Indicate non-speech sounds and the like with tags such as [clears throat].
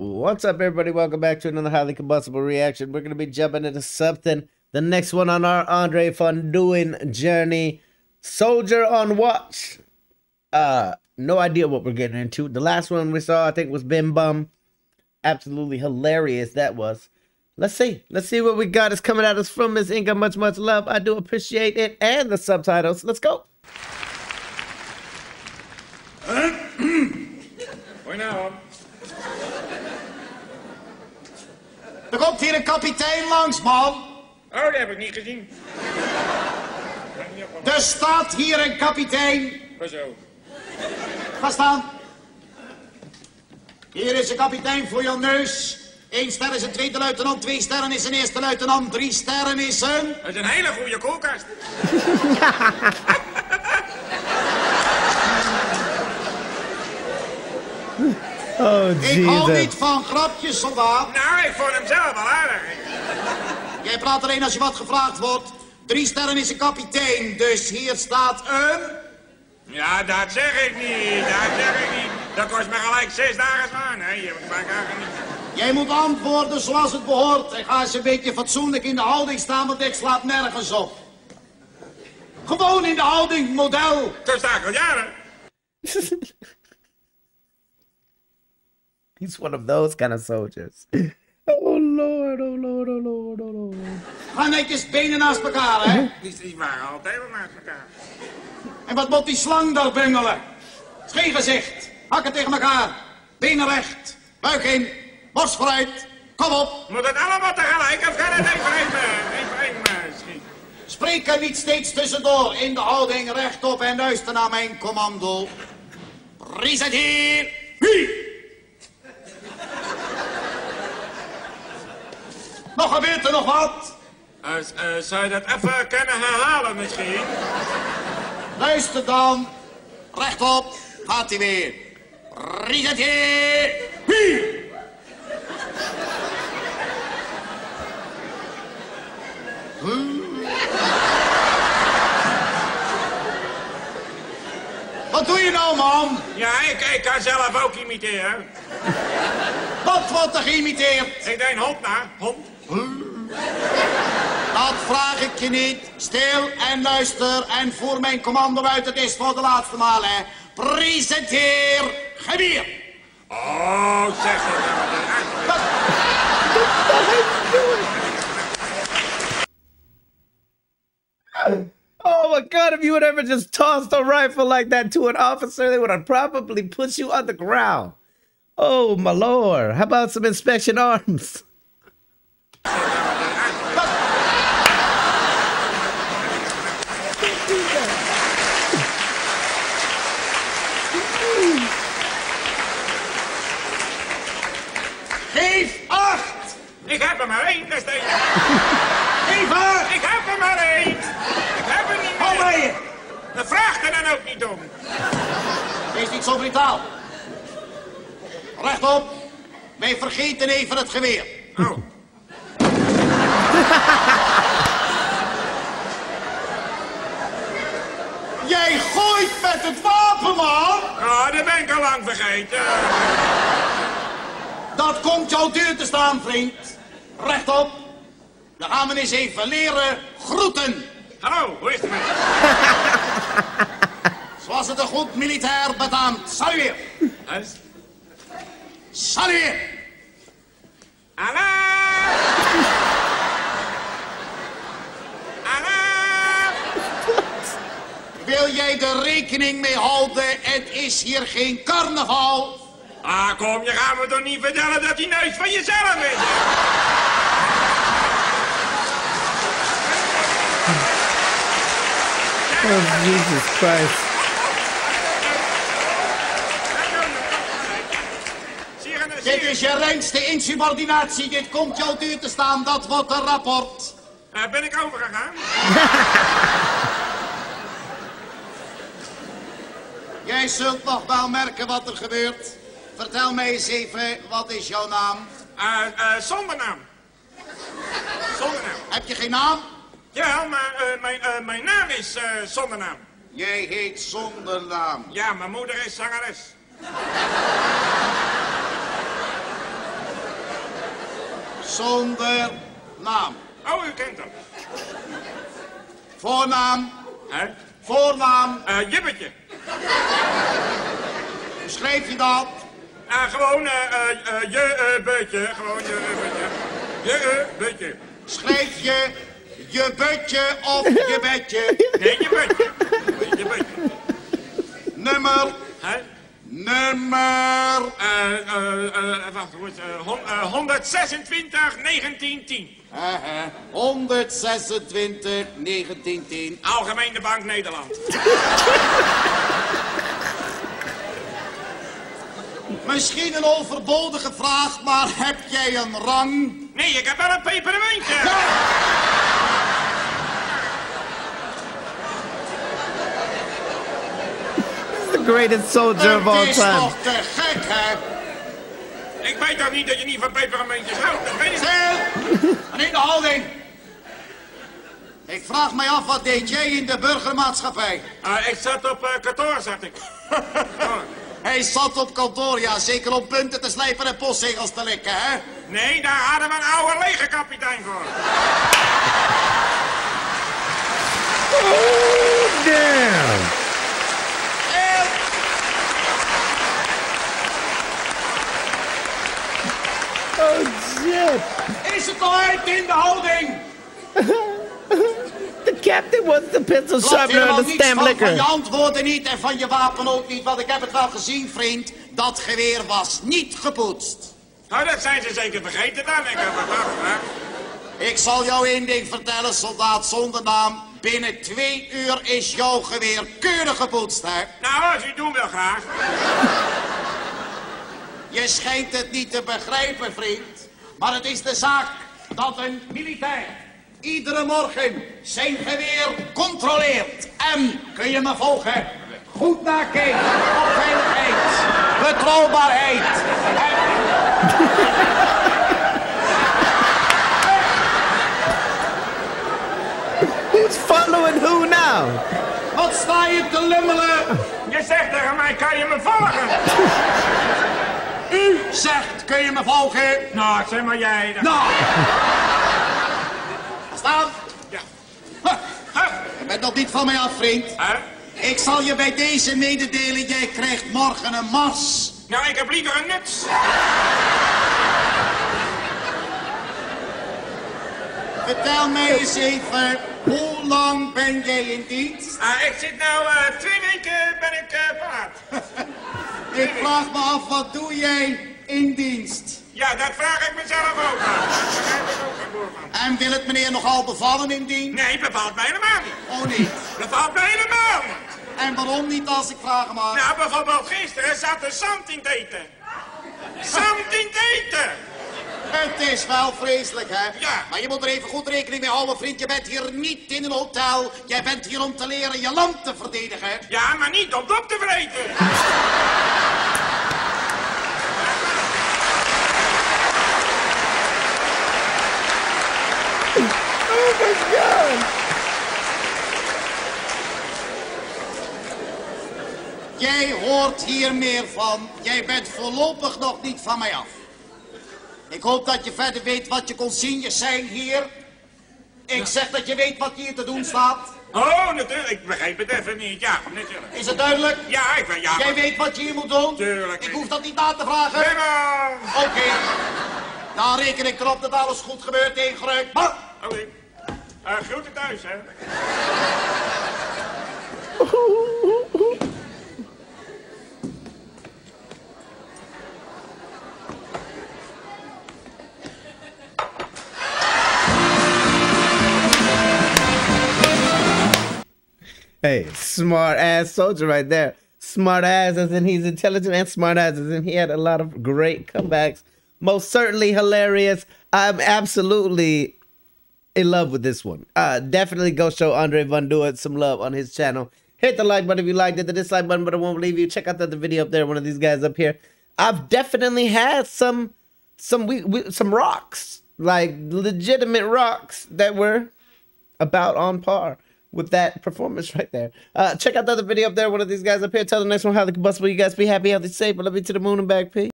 What's up, everybody? Welcome back to another highly combustible reaction. We're going to be jumping into something. The next one on our Andre Fonduin journey. Soldier on Watch. Uh, no idea what we're getting into. The last one we saw, I think, was Bim Bum. Absolutely hilarious that was. Let's see. Let's see what we got. is coming at us from Miss Inga. Much, much love. I do appreciate it. And the subtitles. Let's go. [clears throat] Goedenavond. Er komt hier een kapitein langs, man. Oh, dat heb ik niet gezien. Er staat hier een kapitein. Hoezo? Ga staan. Hier is een kapitein voor je neus. Eén ster is een tweede luitenant, twee sterren is een eerste luitenant, drie sterren is een... Dat is een hele goede koelkast. [laughs] Oh, Ik hou niet van grapjes, soldaat. Nou, ik vond hem zelf wel aardig. Jij praat alleen als je wat gevraagd wordt. Drie sterren is een kapitein, dus hier staat een... Ja, dat zeg ik niet. Dat zeg ik niet. Dat kost me gelijk zes dagen aan. Nee, je eigenlijk niet. Jij moet antwoorden zoals het behoort. En ga eens een beetje fatsoenlijk in de houding staan, want ik slaat nergens op. Gewoon in de houding, model. Al jaren. [laughs] He's one of those kind of soldiers. [laughs] Oh Lord, oh Lord, oh Lord, oh Lord. Ga netjes benen naast elkaar, hè. Die, die waren altijd wel naast elkaar. En wat moet die slang daar bungelen? Geen gezicht. Hakken tegen elkaar. Benen recht. Buik in. Borst vooruit. Kom op. Moet het allemaal tegelijk of kan het even even, even, even schieten? Spreek er niet steeds tussendoor. In de houding rechtop en luister naar mijn commando. Presenteer. Wie? Nog gebeurt er nog wat? Eh, eh, zou je dat even kunnen herhalen misschien? Luister dan. Rechtop. Gaat hij weer. Presenteer. Wie? Wat doe je nou, man? Ja, ik, ik kan zelf ook imiteren. Er geïmiteerd? Ik deed een hond na. Hond. Dat vraag ik je niet. Stil en luister en voer mijn commando uit. Het is voor de laatste maal, hè. Presenteer geweer. Oh, zeg dat nou. Oh my god, if you would ever just tossed a rifle like that to an officer, they would have probably put you on the ground. Oh my lord. How about some inspection arms? Geef acht! Ik heb er maar één, enige. [laughs] Geef acht! Ik heb er maar één. Ik heb er niet meer. bij je! Dat vraagt er dan ook niet om. Wees niet zo brutaal. Rechtop. Wij vergeten even het geweer. Oh. [laughs] Jij gooit met het wapen, man! Oh, dat ben ik al lang vergeten. Dat komt jou duur te staan, vriend. Rechtop. Dan gaan we eens even leren groeten. Hallo, hoe is het met [laughs] Zoals het een goed militair betaamt. Salueer. Salueer. Hallo! Hallo! Wil jij er rekening mee houden? Het is hier geen carnaval. Ah, kom, je gaat me toch niet vertellen dat die neus van jezelf is? Oh Jesus Christ. Dit je, is je reinste insubordinatie. Dit komt jou duur te staan. Dat wordt een rapport. Eh, ben ik overgegaan? [laughs] Jij zult nog wel merken wat er gebeurt. Vertel mij eens even, wat is jouw naam? Eh, eh, zonder naam. Zonder naam. Heb je geen naam? Ja, maar mijn, mijn naam is zonder naam. Jij heet zonder naam. Ja, mijn moeder is zangeres. Zonder naam. Oh, u kent hem. Voornaam, Hè? voornaam. Eh, Jibbetje. Hoe schrijf je dat? Eh, gewoon eh, eh, eh, je eh, beutje. Gewoon je beutje. Je beutje. Schrijf je je butje of [laughs] je bedje? Nee, je beutje. Je beutje. Nummer, Hè? Nummer. Eh, eh, wacht, eh, 126, 1910. Haha, 126, 1910. Algemene Bank Nederland. [laughs] Misschien een overbodige vraag, maar heb jij een rang? Nee, ik heb wel een pepermuntje. The greatest soldier of all Het is time. toch te gek, hè? Ik weet toch niet dat je niet van pepermuntjes houdt? Dat weet ik niet. Stil! En in de houding. Ik vraag mij af, wat deed jij in de burgermaatschappij? Eh, ik zat op eh, kantoor, zat ik. [laughs] Oh. Hij zat op kantoor, ja, zeker om punten te slijpen en postzegels te likken, hè? Nee, daar hadden we een oude legerkapitein voor. Oh, damn. Oh, shit. Is het al uit in de houding? [laughs] The captain wants the pencil Klopt sharpener and the niets stamp van, van je liquor. antwoorden niet en van je wapen ook niet, want ik heb het wel gezien, vriend. Dat geweer was niet gepoetst. Nou, dat zijn ze zeker vergeten dan. Ik heb. Ik zal jou één ding vertellen, soldaat zonder naam. Binnen twee uur is jouw geweer keurig gepoetst, hè? Nou, als u het doen wil graag. Je schijnt het niet te begrijpen, vriend. Maar het is de zaak dat een militair iedere morgen zijn geweer controleert. En, kun je me volgen, goed nakijkt op veiligheid, betrouwbaarheid en... Who's following who now? Wat sta je te lummelen? Je zegt tegen mij, kan je me volgen? [laughs] U zegt, kun je me volgen? Nou, zeg maar jij. dan. Nou. Staan. Ja. Huh. Huh? Je bent nog niet van mij af, vriend. Hè? Ik zal je bij deze mededelen, jij krijgt morgen een mars. Nou, ik heb liever een nuts. Vertel mij eens even, hoe lang ben jij in dienst? Ah, ik zit nou eh, twee weken ben ik paraat. [laughs] Ik vraag me af, wat doe jij in dienst? Ja, dat vraag ik mezelf ook af. Daar begrijp ik ook geen boer van. En wil het meneer nogal bevallen in dienst? Nee, bevalt mij helemaal niet. Oh niet. Bevalt mij helemaal niet. En waarom niet als ik vragen mag? Nou, bijvoorbeeld gisteren zat er zand in het eten. Zand in het eten! Het is wel vreselijk, hè? Ja. Maar je moet er even goed rekening mee houden, vriend. Je bent hier niet in een hotel. Jij bent hier om te leren je land te verdedigen. Ja, maar niet om op te vreten. Oh my god. Jij hoort hier meer van. Jij bent voorlopig nog niet van mij af. Ik hoop dat je verder weet wat je consignes zijn hier. Ik zeg dat je weet wat hier te doen staat. Oh, natuurlijk. Ik begreep het even niet. Ja, natuurlijk. Is het duidelijk? Ja, ik ben ja. Jij weet wat je hier moet doen? Tuurlijk. Ik hoef dat niet na te vragen. Remmer! Oké. Dan reken ik erop dat alles goed gebeurt in Gruik. Maar Oké. Eh groeten thuis, hè. Hey, smart ass soldier right there. Smart ass as in he's intelligent and smart ass as in he had a lot of great comebacks. Most certainly hilarious. I'm absolutely in love with this one. Uh, definitely go show Andre Van Duet some love on his channel. Hit the like button if you liked it, the dislike button, but I won't leave you. Check out the other video up there, one of these guys up here. I've definitely had some some we, we some rocks, like legitimate rocks that were about on par with that performance right there. Uh, check out the other video up there, one of these guys up here. Tell the next one how the combustible you guys be happy, healthy, safe. but love you to the moon and back. Peace.